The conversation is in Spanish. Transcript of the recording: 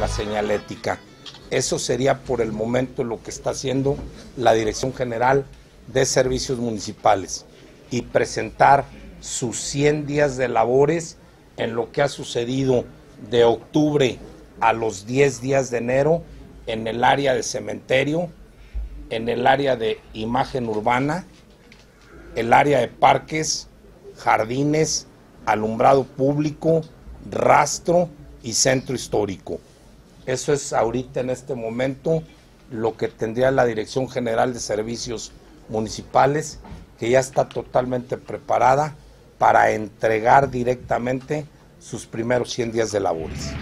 la señalética. Eso sería por el momento lo que está haciendo la Dirección General de Servicios Municipales y presentar sus 100 días de labores en lo que ha sucedido de octubre a los 10 días de enero en el área de cementerio, en el área de imagen urbana, el área de parques, jardines, alumbrado público, rastro y centro histórico. Eso es ahorita en este momento lo que tendría la Dirección General de Servicios Municipales, que ya está totalmente preparada para entregar directamente sus primeros 100 días de labores.